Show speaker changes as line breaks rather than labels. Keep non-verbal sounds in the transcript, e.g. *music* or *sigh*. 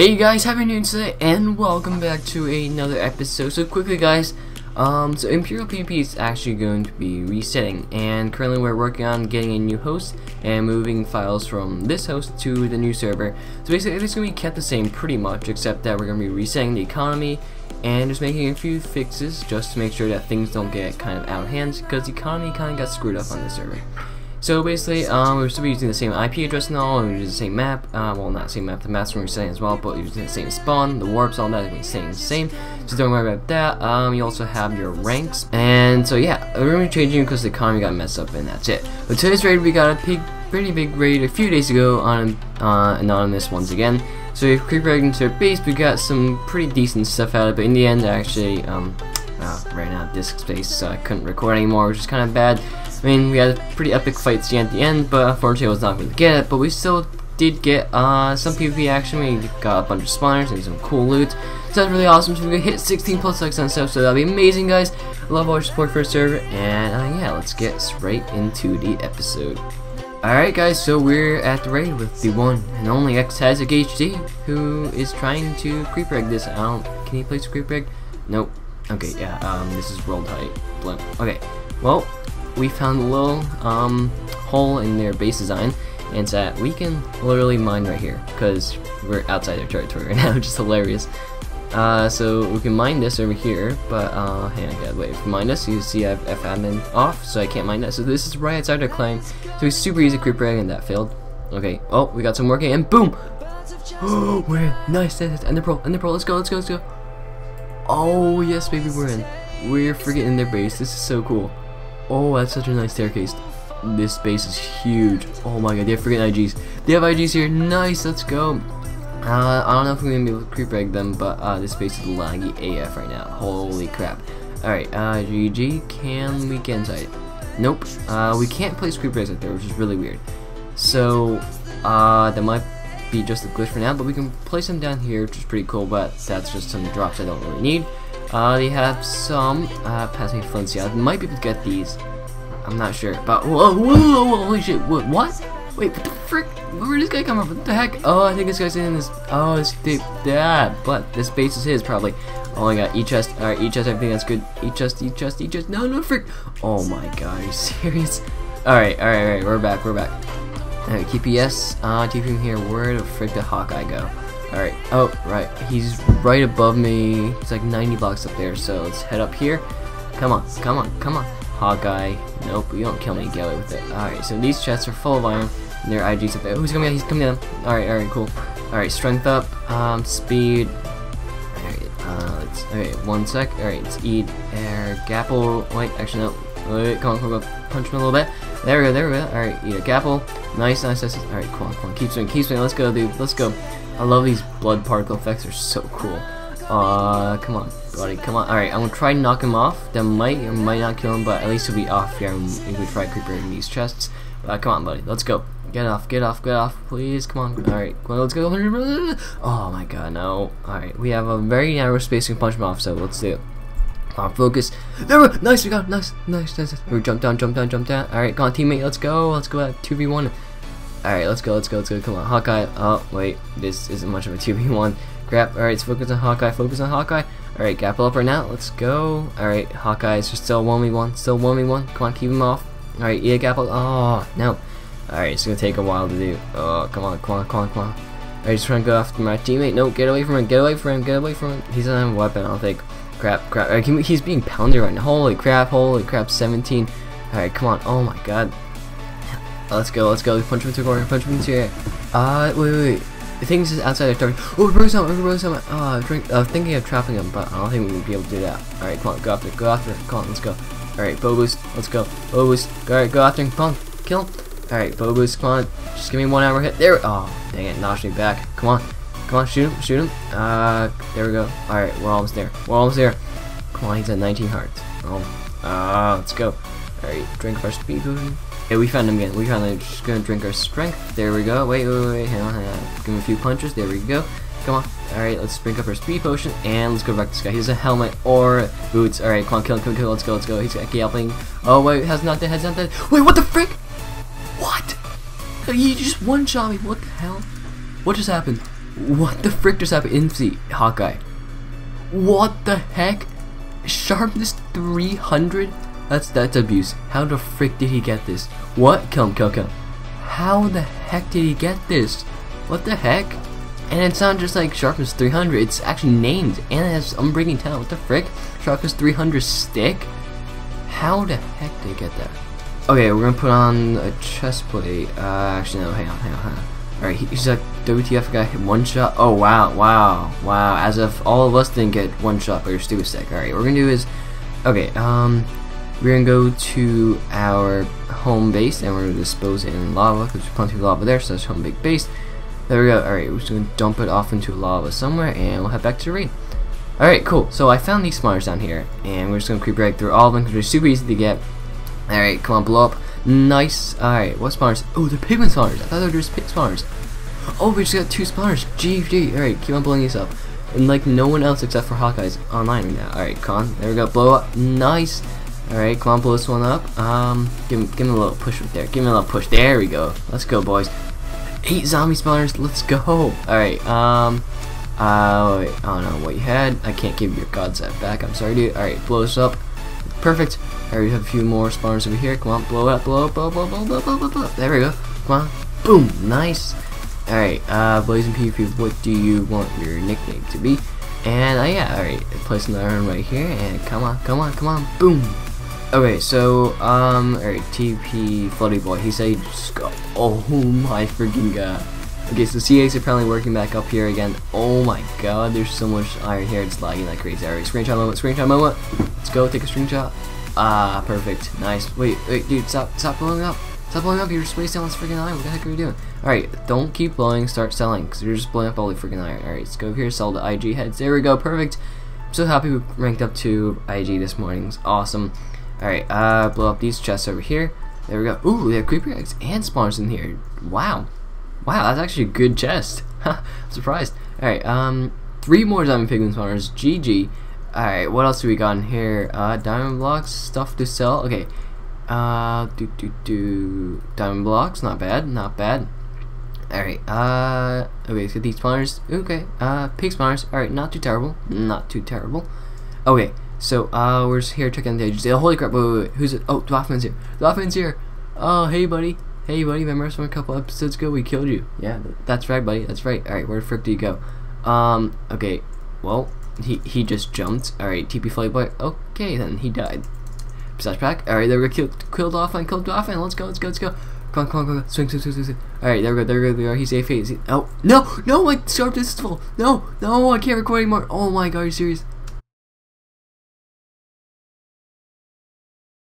Hey guys, happy new today, and welcome back to another episode. So quickly guys, um, so Imperial PvP is actually going to be resetting, and currently we're working on getting a new host and moving files from this host to the new server. So basically it's going to be kept the same pretty much, except that we're going to be resetting the economy and just making a few fixes just to make sure that things don't get kind of out of hand, because the economy kind of got screwed up on this server. So basically, um, we're still using the same IP address and all, and we're using the same map, uh, well not the same map, the maps we're saying as well, but we're using the same spawn, the warps, all that, we're staying the same, so don't worry about that. Um, you also have your ranks, and so yeah, we're going to be changing because the economy got messed up, and that's it. But today's raid, we got a big, pretty big raid a few days ago on uh, Anonymous once again. So we've creep right into our base, we got some pretty decent stuff out of it, but in the end, actually, um, uh, right now disk space, so I couldn't record anymore, which is kind of bad. I mean, we had a pretty epic fight scene at the end, but unfortunately I was not going to get it, but we still did get uh, some PvP action. We got a bunch of spawners and some cool loot. So that's really awesome. So we hit 16 plus likes on stuff, so that'll be amazing, guys. Love all your support for the server, and uh, yeah, let's get right into the episode. Alright guys, so we're at the raid with the one and only X-Tazig HD, who is trying to creeper egg this. I don't, can he place creeper egg? Nope. Okay, yeah, um, this is world height. Blimp. Okay, well, we found a little um, hole in their base design, and that we can literally mine right here because we're outside their territory right *laughs* now, which is hilarious. Uh, so we can mine this over here, but uh, hang on, God, wait. If we mine this, you see I have F admin off, so I can't mine that. So this is right outside their claim. So it's super easy creeper egg, and that failed. Okay. Oh, we got some working, and boom. *gasps* Oh, we're. Nice. That's Ender Pearl. Ender Pearl. Let's go. Let's go. Let's go. Oh yes, baby, we're in. We're freaking in their base. This is so cool. Oh, that's such a nice staircase. This base is huge. Oh my god, they have freaking IGs. They have IGs here. Nice, let's go. Uh, I don't know if we're gonna be able to creep egg them, but uh, this base is laggy AF right now. Holy crap. Alright, uh, GG, can we get inside? Nope. Uh, we can't place creep eggs right there, which is really weird. So, uh, that might be just a glitch for now, but we can place them down here, which is pretty cool, but that's just some drops I don't really need. Uh, they have some, uh, passing flints, yeah, I might be able to get these. I'm not sure, but, whoa, whoa, whoa, whoa holy shit, what, what? Wait, what the frick? Where did this guy come from? What the heck? Oh, I think this guy's in this, oh, it's that, but this base is his, probably. Oh my god, E-chest, alright, E-chest, everything that's good. E-chest, E-chest, E-chest, no, no, frick. Oh my god, are you *laughs* serious? Alright, alright, alright, we're back, we're back. Alright, TPS, uh, TP here, where the frick did Hawkeye go? Alright, oh, right, he's right above me, he's like 90 blocks up there, so let's head up here. Come on, come on, come on. Hawkeye, nope, you don't kill me, get away with it. Alright, so these chests are full of iron, and their IG's up there. Oh, who's coming out? He's coming down. Alright, alright, cool. Alright, strength up, um, speed. Alright, uh, let's, alright, one sec. Alright, let's eat air, gapple. Wait, actually, no. Wait, come on, come on, punch him a little bit. There we go, there we go. Alright, eat a gapple. Nice, nice, nice. Alright, come on. Keep swinging, keep swinging. Let's go, dude. Let's go. I love these blood particle effects. They're so cool. Uh, come on, buddy. Come on. Alright, I'm gonna try and knock him off. That might or might not kill him, but at least he'll be off here if we try creeping these chests. Uh, come on, buddy. Let's go. Get off, get off, get off, please. Come on. Alright, let's go. *laughs* Oh my god, no. Alright, we have a very narrow space to punch him off, so let's do it. Come on, focus. There we go. Nice, we got. Nice, nice, nice. We jump down, jump down, jump down. Alright, come on, teammate. Let's go. Let's go at 2v1. Alright, let's go, let's go, let's go. Come on, Hawkeye. Oh, wait. This isn't much of a 2v1. Grab. Alright, let's focus on Hawkeye. Focus on Hawkeye. Alright, gap up right now. Let's go. Alright, Hawkeye is just still 1v1. Still 1v1. Come on, keep him off. Alright, yeah, gap up. Oh, no. Alright, it's gonna take a while to do. Oh, come on, come on, come on, come on. Alright, just trying to go after my teammate. No, get away from him, get away from him, get away from him. He's have a weapon, I don't think. Crap, crap. He's being pounded right now. Holy crap, holy crap, 17. Alright, come on. Oh my god. Let's go, let's go. Punch him into the corner, punch him into the air. Uh, wait, wait, wait. The thing's just outside the target. Oh, bro, something, bro, something. Oh, drink, uh, thinking of trapping him, but I don't think we would be able to do that. Alright, come on, go after go after. Come on, let's go. Alright, bow let's go. Bow. Alright, go after him. Come on, kill him. Alright, boost, come on. Just give me one hour hit. There, oh, dang it, notched me back. Come on, come on, shoot him, shoot him. Uh, there we go. Alright, we're almost there. We're almost there. Come on, he's at 19 hearts. Oh, uh, let's go. Alright, drink our speed potion. Yeah, we found him again. We found him. Just gonna drink our strength. There we go. Wait, wait, wait. Hang on, hang on. Give him a few punches. There we go. Come on. Alright, let's drink up our speed potion and let's go back to this guy. He has a helmet or boots. Alright, come on, kill him, kill him, kill him. Let's go, let's go. He's got Galloping. Oh, wait, has not dead, has not dead. Wait, what the frick? What? You just one shot me. What the hell? What just happened? What the frick just happened? Infinity Hawkeye. What the heck? Sharpness 300? That's that's abuse. How the frick did he get this? What? Him, kill, kill. How the heck did he get this? What the heck? And it's not just like sharpness 300, it's actually named, and it has unbreaking talent. What the frick? Sharpness 300 stick? How the heck did he get that? Okay, we're gonna put on a chest plate. Uh, actually, no, hang on, hang on, hang on. Alright, he's like, WTF guy hit one shot. Oh, wow, wow, wow. As if all of us didn't get one shot by your stupid stick. Alright, what we're gonna do is, okay, um, we're gonna go to our home base and we're gonna dispose it in lava because there's plenty of lava there, so that's home big base. There we go. Alright, we're just gonna dump it off into lava somewhere and we'll head back to the raid. Alright, cool. So I found these spawners down here and we're just gonna creep right through all of them because they're super easy to get. Alright, come on, blow up. Nice. Alright, what spawners? Oh, they're pigman spawners. I thought they were just pig spawners. Oh, we just got two spawners. GG. Alright, keep on blowing these up. And like no one else except for Hawkeye's online right now. Alright, come on. There we go. Blow up. Nice. Alright, come on, blow this one up. Um, give him, give him a little push right there. Give him a little push. There we go. Let's go, boys. Eight zombie spawners. Let's go. Alright, um, uh, wait, I don't know what you had. I can't give your god set back. I'm sorry, dude. Alright, blow this up. Perfect. Alright, we have a few more spawners over here. Come on, blow up, blow up, blow, blow, blow, blow, blow, blow, blow. There we go. Come on. Boom. Nice. Alright, uh, Blazing PvP, what do you want your nickname to be? And, uh, yeah, alright, place another one right here, and come on, come on, come on, boom! Okay, so, um, alright, TP Floaty Boy, he said he just got, oh my freaking god. Okay, so CA's apparently working back up here again. Oh my god, there's so much iron here, it's lagging like crazy. Alright, screenshot moment, screenshot moment. Go, take a screenshot. Ah, perfect, nice. Wait, wait, dude, stop, stop blowing up. Stop blowing up, you're just wasting all this freaking iron. What the heck are you doing? Alright, don't keep blowing, start selling, because you're just blowing up all the freaking iron. Alright, let's go here, sell the IG heads. There we go, perfect. I'm so happy we ranked up to IG this morning. It's awesome. Alright, uh, blow up these chests over here. There we go. Ooh, we have creeper eggs and spawners in here. Wow. Wow, that's actually a good chest. *laughs* I'm surprised. Alright, um, three more diamond pigman spawners. GG. Alright, what else do we got in here? Uh, diamond blocks, stuff to sell. Okay. Uh, do, do, do. Diamond blocks, not bad, not bad. Alright, uh, okay, so these spawners, okay, uh, pig spawners, alright, not too terrible, not too terrible. Okay, so, uh, we're just here checking the agency. Oh, holy crap, wait, wait, wait, who's it? Oh, Dwarfman's here. Dwarfman's here. Oh, hey, buddy. Hey, buddy, remember us from a couple episodes ago? We killed you. Yeah, that's right, buddy, that's right. Alright, where the frick do you go? Um, okay, well, he, he just jumped. Alright, TP Flight Boy. Okay, then, he died. Slash pack. Alright, there we go. Killed, killed off and killed off and let's go, let's go, let's go. Come on, come on, come on. Swing, swing, swing, swing, swing. Alright, there we go, there we go, there we go. He's AFK. He's, oh, no, no, my sharp distance is full. No, no, I can't record anymore. Oh my god, are you serious?